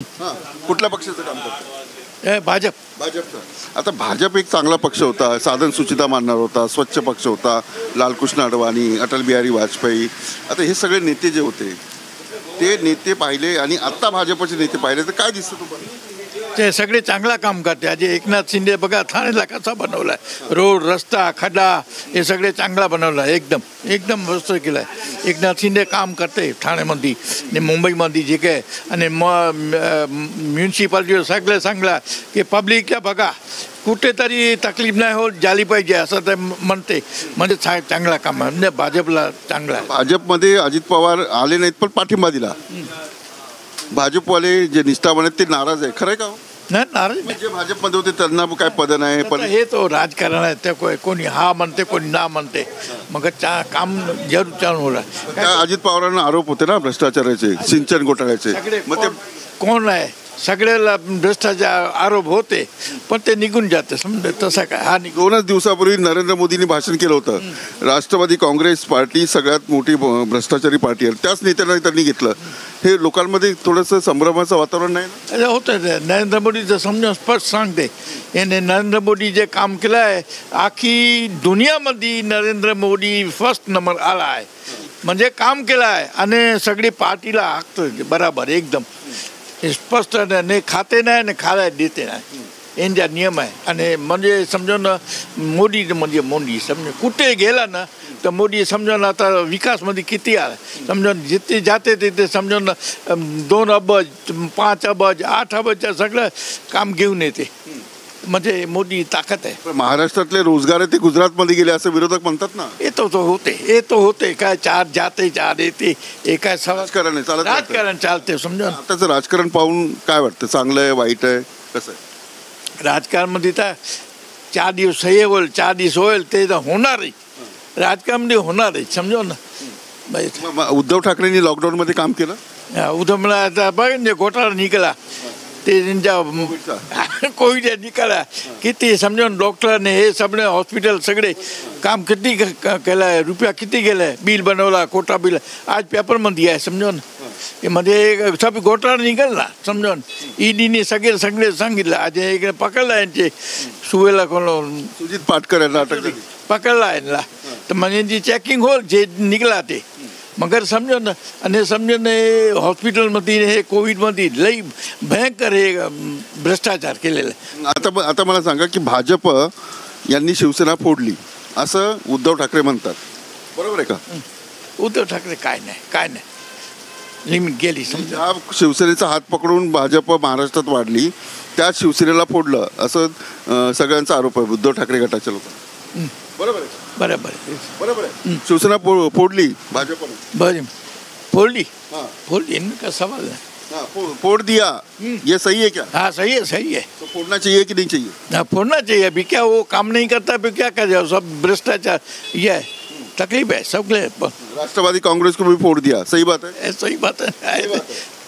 हां. कुठल्या पक्षाचं काम करतो भाजप. भाजपचं. आता भाजप एक चांगला पक्ष होता. साधन सुचिता मानणार होता स्वच्छ पक्ष होता. लालकृष्ण अडवाणी अटल बिहारी वाजपेयी. आता हे सगळे नेते जे होते ते नेते पाहिले आणि आत्ता भाजपचे नेते पाहिले तर काय दिसतं तुम्हाला? ते सगळे चांगला काम करते. आज एकनाथ शिंदे बघा ठाणेला कसा बनवलाय रोड रस्ता खड्डा हे सगळे चांगला बनवला एकदम एकदम मस्त केलाय. एकनाथ शिंदे काम करते ठाण्यामध्ये आणि मुंबईमध्ये जे काय. आणि म म्युन्सिपाल्टी सगळं सांगला की पब्लिकच्या बघा कुठेतरी तकलीफ नाही होत झाली पाहिजे असं ते म्हणते. म्हणजे चांगला काम आहे. म्हणजे भाजपला चांगला भाजपमध्ये अजित पवार आले नाहीत पण पाठिंबा दिला. भाजपवाले जे निष्ठावान आहेत ते नाराज आहे. खरं आहे का हो? नाही नाराज नाही. जे भाजपमध्ये होते त्यांना काय पद नाही पण आता हे तो राजकारण आहे ते को- कोणी हा म्हणते कोणी ना म्हणते. मग चा काम जरूर चालू होला त्या अजित पवारांना आरोप होते ना भ्रष्टाचाराचे सिंचन घोटाळ्याचे. मग ते कोण- कोण आहे? सगळ्याला भ्रष्टाचार आरोप होते पण ते निघून जाते समजा तसं काय? हा निघून दोनच दिवसापूर्वी नरेंद्र मोदींनी भाषण केलं होतं. राष्ट्रवादी काँग्रेस पार्टी सगळ्यात मोठी भ्रष्टाचारी पार्टी आहे. त्याच नेत्यांना त्यांनी घेतलं. हे लोकांमध्ये थोडंसं संभ्रमाचं वातावरण नाही ना? होतं नरेंद्र मोदीचं समजा स्पष्ट सांगते. याने नरेंद्र मोदी जे काम केलं आहे आखी दुनियामध्ये नरेंद्र मोदी फर्स्ट नंबर आला आहे म्हणजे काम केलं आहे आणि सगळी पार्टीला हाकतो बराबर एकदम. हे स्पष्ट नाही नाही खाते नाही आणि खायला देते नाही. यांचा नियम आहे आणि म्हणजे समजा ना मोदी म्हणजे मोदी समजा कुठे गेला ना तर मोदी समजा ना आता विकासमध्ये किती आला समजा जिथे जाते तिथे समजा ना दोन अबज पाच अबज आठ अबजचं सगळं काम घेऊन येते म्हणजे मोदी ताकद आहे महाराष्ट्रातले रोजगार आहे ते गुजरातमध्ये गेले असं विरोधक म्हणतात ना येतो तो होते येतो होते काय चार जाते चार येते एका राजकारण आहे. राजकारण चालते समजा ना. आताचं राजकारण पाहून काय वाटतं चांगलं आहे वाईट आहे कसं आहे राजकारणामध्ये तर चार दिवस हे होईल चार दिवस होईल ते तर होणारही राजकारणामध्ये होणारही समजो ना बाई, मग- मग उद्धव ठाकरेंनी लॉकडाऊनमध्ये काम केलं उद्धव बघ घोटाळा निघाला ते त्यांच्या कोविड निघाला किती समजा डॉक्टरने हे सगळे हॉस्पिटल सगळे काम किती केलं आहे रुपया किती गेलाय बिल बनवला कोटा बिल आज पेपरमध्ये आहे समजा ना हे मध्ये सब घोटाळा निघाला समजा ईडीने सगळे सगळे सांगितलं आज एक पकडला यांचे सुवेला कोण सुजित पाटकर यांना अटक पकडला यांना तर म्हणजे जी चेकिंग होल जे निघला ते मगर समजो ना आणि समजो ना हे हॉस्पिटलमध्ये हे कोविडमध्ये लई भयंकर हे भ्रष्टाचार केलेला आता आता मला सांगा की भाजप यांनी शिवसेना फोडली असं उद्धव ठाकरे म्हणतात बरोबर आहे का उद्धव ठाकरे काय नाही काय नाही लिमिट गेली. समजा ज्या शिवसेनेचा हात पकडून भाजप महाराष्ट्रात वाढली त्या शिवसेनेला फोडलं असं सगळ्यांचा आरोप आहे उद्धव ठाकरे गटाच्या लोकांना. बरोबर? बरोबर. बरोबर आहे. शिवसेना फोडली भाजपने. बरं. फोडली. हाँ. फोडली इनका सवाल है हाँ, फोड़ दिया. ये सही है क्या? हाँ सही है सही है तो फोड़ना चाहिए कि नहीं चाहिए? फोड़ना चाहिए. अभी क्या वो काम नहीं करता फिर क्या कर जाओ सब भ्रष्टाचार ये है तकलीफ़ है सबके राष्ट्रवादी कांग्रेस को भी फोड़ दिया। सही बात है? ऐसा ही। बात है।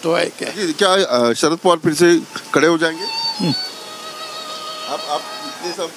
तो है क्या? क्या शरद पवार फिर से खड़े हो जाएँगे? आप आप इतने सब